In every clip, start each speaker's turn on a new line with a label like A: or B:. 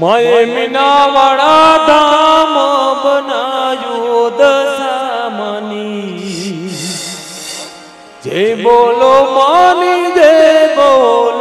A: મય મીના વડા ધામ બનાયો દશામની. જે બોલો માની દે બોલ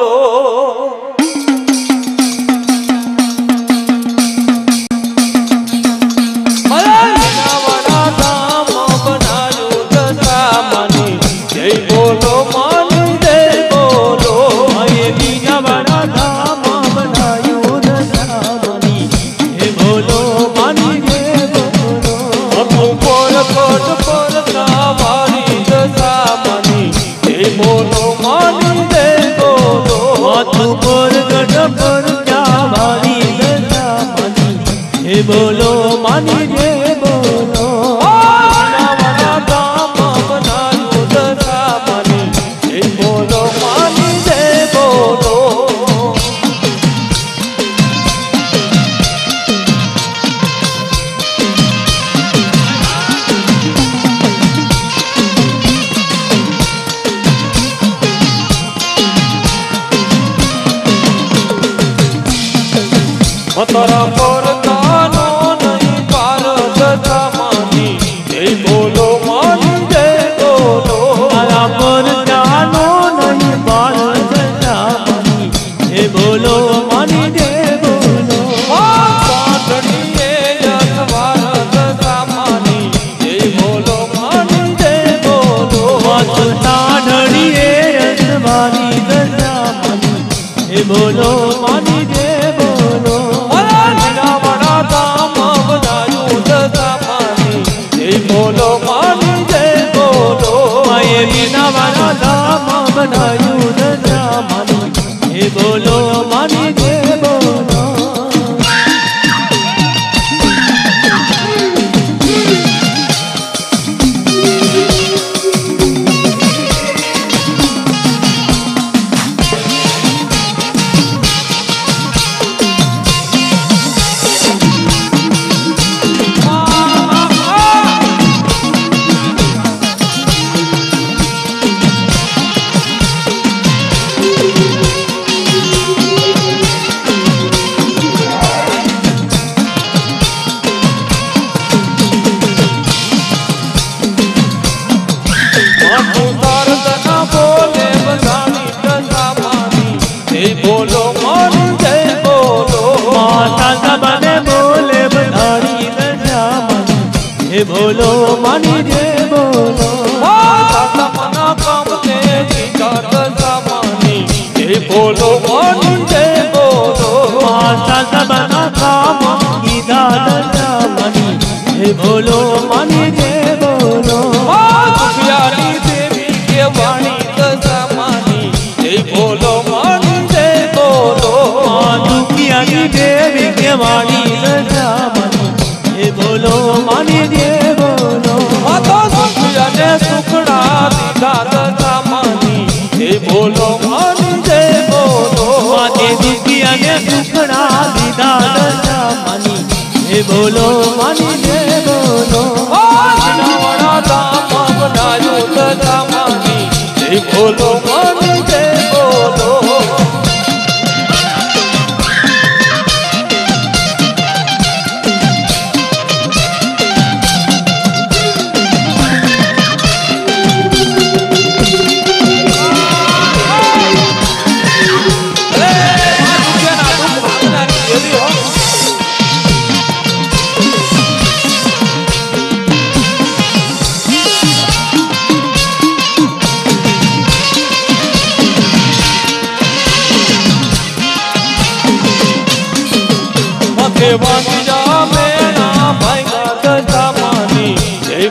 B: ભોલો માની દેવનો
A: ભોલો માની દેવનો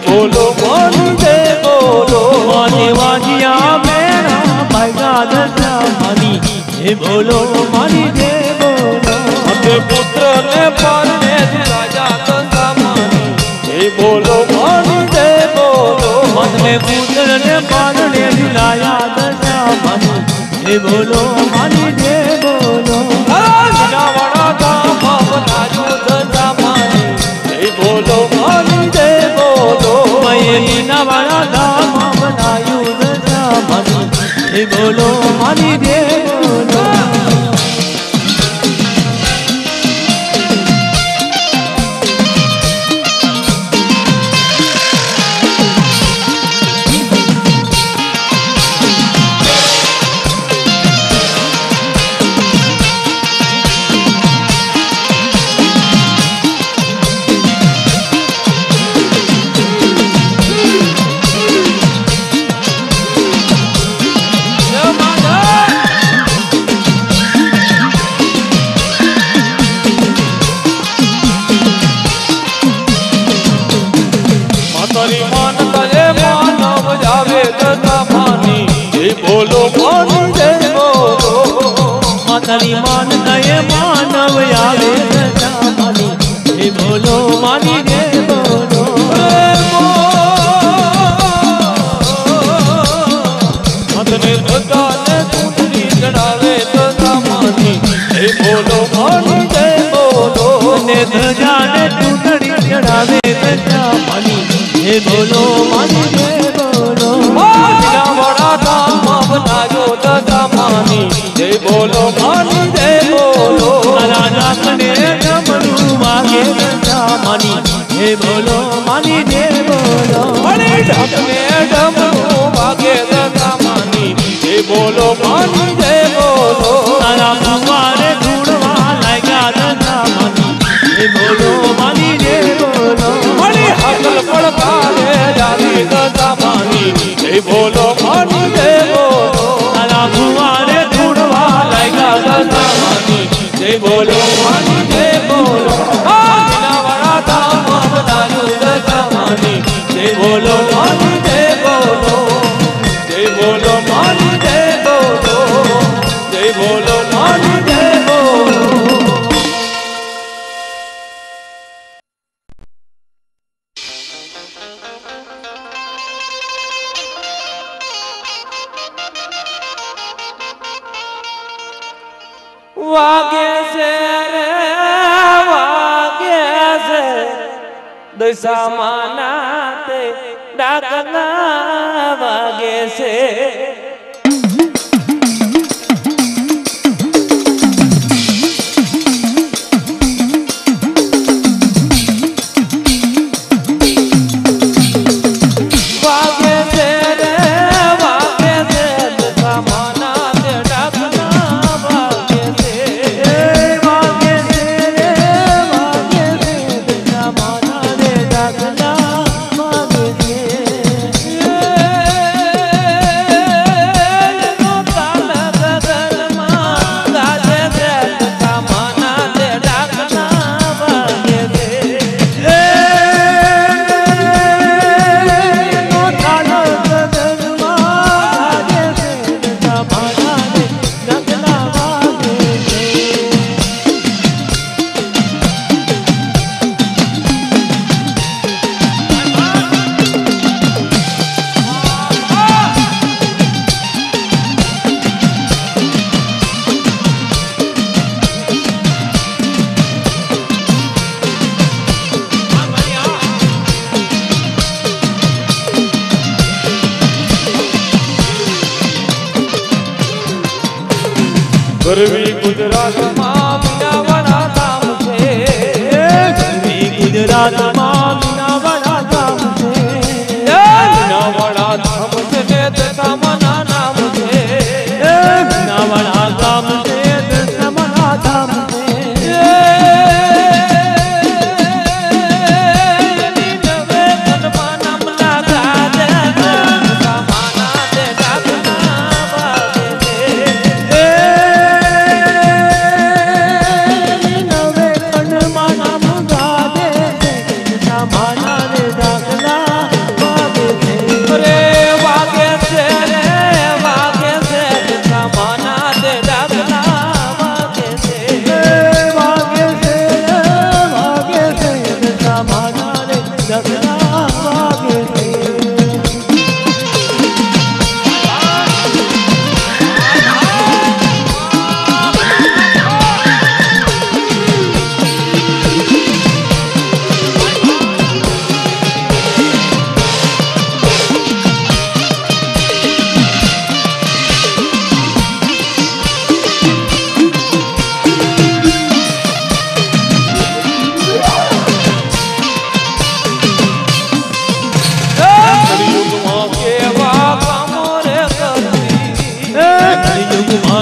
A: बोलो मान बोलो
B: देवान जा मानी जय बोलो अपने
A: पुत्र ने पाने राजा गदा मानी। जय बोलो मान जय
B: अपने पुत्र ने पाने राजा गदा मानी बोलो, मान તારી માન દયે માનવ આવે માની હે બોલો માની રે બોલો
A: મતને બધાને કુંડલી ચડાવે બધા માની હે બોલો માની રે બોલો
B: ને ધજાને કુંડલી ચડાવે બધા માની હે બોલો માની રે બોલો
A: વડા ધામ લાગ્યો દાદા માની જય બોલો बोलो। पानी दे बोलो।
B: तारा तुम्हारे ढूंढवा लगा दादा मनी। दे बोलो मनी दे बोलो। बड़ी
A: हसल पड़ पाले जाने दादा मनी। दे बोलो पानी दे વાગે છે રે વાગે છે. દશામાના તે ડાકના વાગે છે. ગરવી ગુજરાત
B: आगे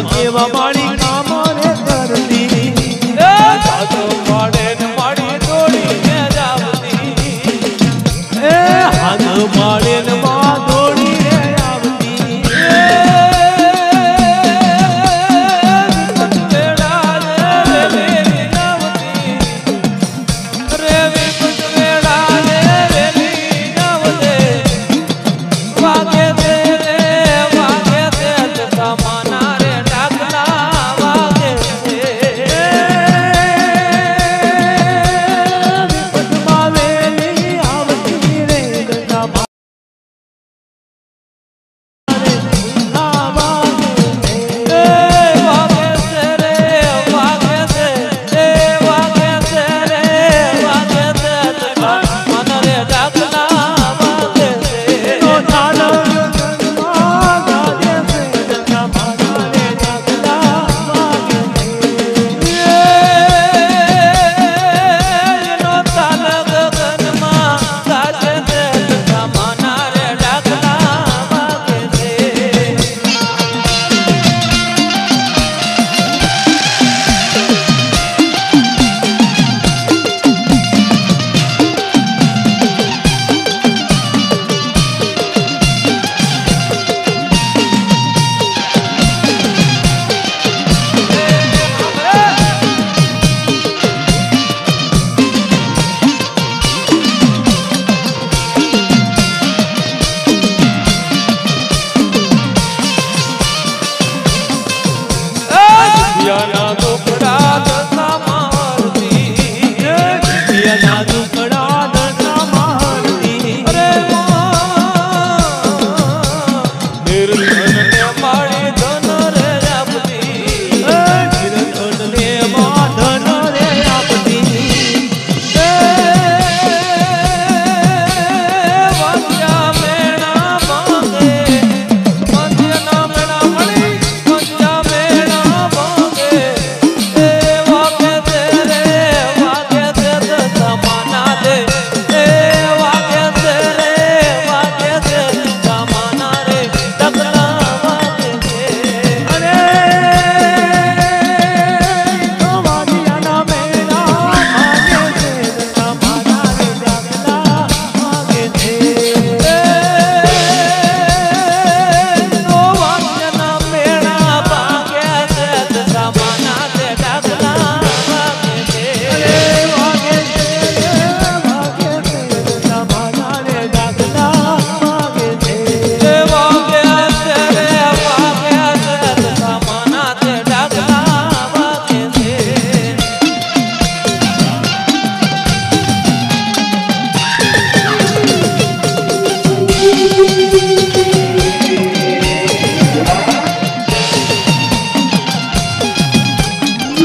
B: કેવા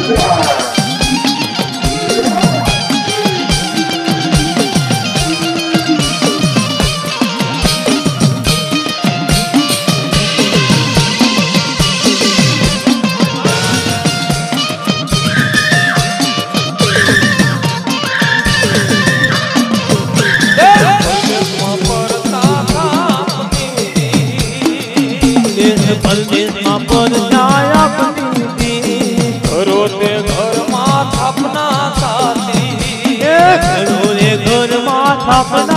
A: Tchau.
B: अपना